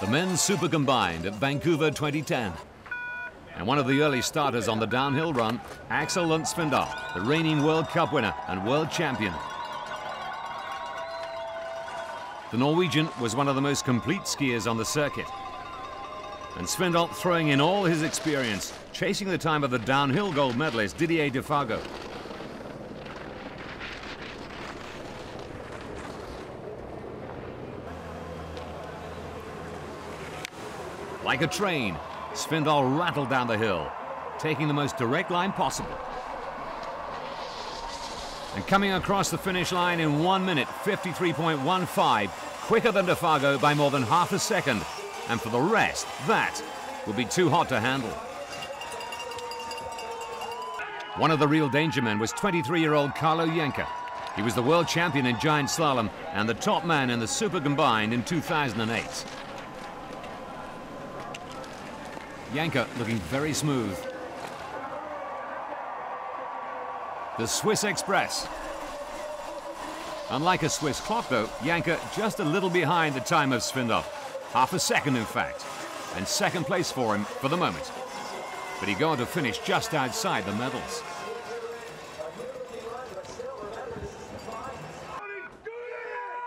the men's super combined at Vancouver 2010. And one of the early starters on the downhill run, Aksel Lund Svindal, the reigning World Cup winner and world champion. The Norwegian was one of the most complete skiers on the circuit. And Svindal throwing in all his experience, chasing the time of the downhill gold medalist Didier Defago. Like a train, Svindal rattled down the hill, taking the most direct line possible. And coming across the finish line in 1 minute 53.15, quicker than Defago by more than half a second. And for the rest, that will be too hot to handle. One of the real danger men was 23-year-old Carlo Janka. He was the world champion in giant slalom and the top man in the super combined in 2008. Janka looking very smooth. The Swiss Express. Unlike a Swiss clock though, Janka just a little behind the time of Svindal. Half a second in fact. And second place for him for the moment. But he going to finish just outside the medals.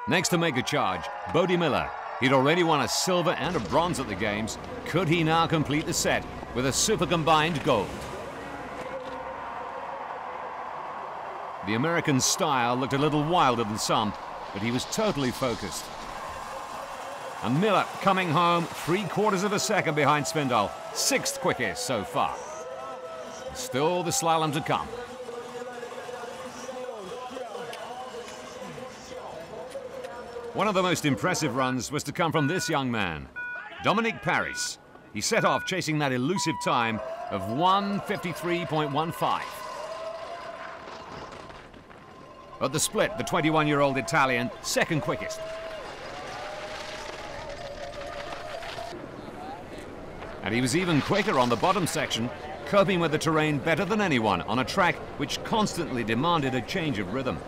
Next to make a charge, Bode Miller, He'd already won a silver and a bronze at the Games. Could he now complete the set with a super combined gold? The American's style looked a little wilder than some, but he was totally focused. And Miller coming home three quarters of a second behind Svindal, sixth quickest so far. Still the slalom to come. One of the most impressive runs was to come from this young man, Dominik Paris. He set off chasing that elusive time of 153.15. At the split, the 21-year-old Italian, second quickest. And he was even quicker on the bottom section, coping with the terrain better than anyone on a track which constantly demanded a change of rhythm.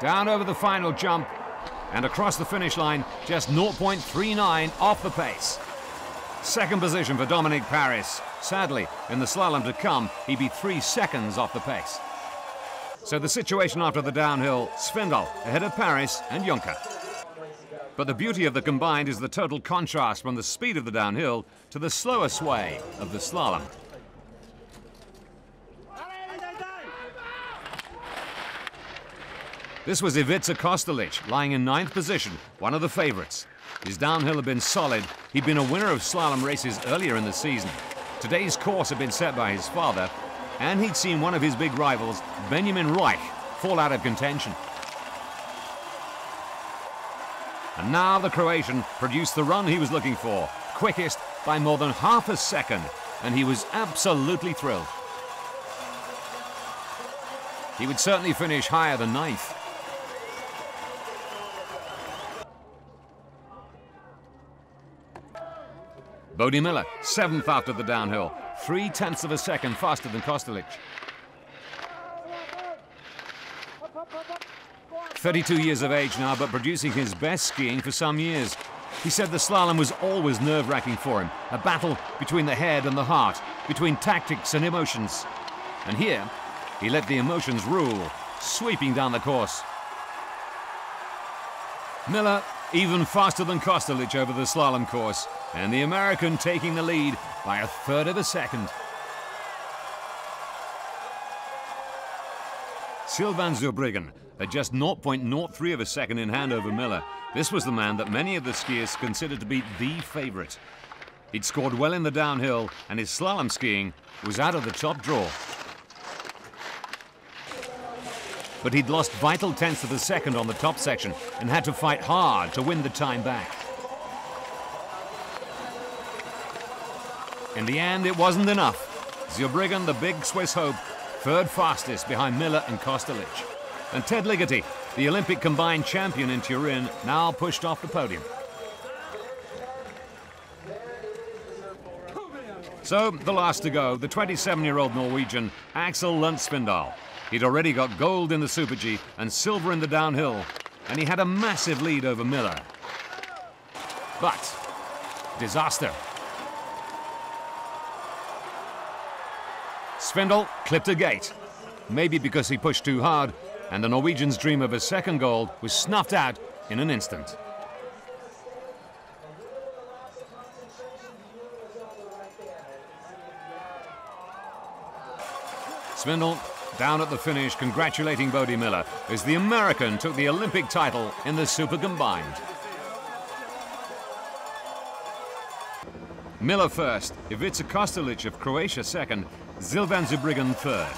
Down over the final jump and across the finish line, just 0.39 off the pace. Second position for Dominik Paris. Sadly, in the slalom to come, he'd be three seconds off the pace. So the situation after the downhill, Svindal ahead of Paris and Janka. But the beauty of the combined is the total contrast from the speed of the downhill to the slower sway of the slalom. This was Ivica Kostelic, lying in ninth position, one of the favourites. His downhill had been solid. He'd been a winner of slalom races earlier in the season. Today's course had been set by his father, and he'd seen one of his big rivals, Benjamin Raich, fall out of contention. And now the Croatian produced the run he was looking for, quickest by more than half a second, and he was absolutely thrilled. He would certainly finish higher than ninth. Bode Miller, seventh after the downhill, three tenths of a second faster than Kostelic. 32 years of age now, but producing his best skiing for some years. He said the slalom was always nerve-wracking for him, a battle between the head and the heart, between tactics and emotions. And here, he let the emotions rule, sweeping down the course. Miller even faster than Kostelic over the slalom course, and the American taking the lead by a third of a second. Silvan Zurbriggen had just 0.03 of a second in hand over Miller. This was the man that many of the skiers considered to be the favourite. He'd scored well in the downhill, and his slalom skiing was out of the top draw. But he'd lost vital tenths of a second on the top section and had to fight hard to win the time back. In the end, it wasn't enough. Zurbriggen, the big Swiss hope, third fastest behind Miller and Kostelic. And Ted Ligety, the Olympic combined champion in Turin, now pushed off the podium. So, the last to go, the 27-year-old Norwegian, Aksel Lund Svindal. He'd already got gold in the Super G and silver in the downhill, and he had a massive lead over Miller. But, disaster. Svindal clipped a gate, maybe because he pushed too hard, and the Norwegian's dream of a second gold was snuffed out in an instant. Svindal down at the finish congratulating Bode Miller as the American took the Olympic title in the Super Combined. Miller first, Ivica Kostelic of Croatia second, Silvan Zurbriggen third.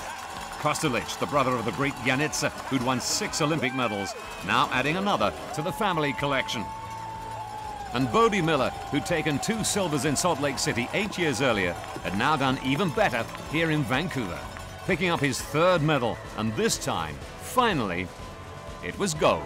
Kostelic, the brother of the great Janica, who'd won six Olympic medals, now adding another to the family collection. And Bode Miller, who'd taken two silvers in Salt Lake City eight years earlier, had now done even better here in Vancouver picking up his third medal, and this time, finally, it was gold.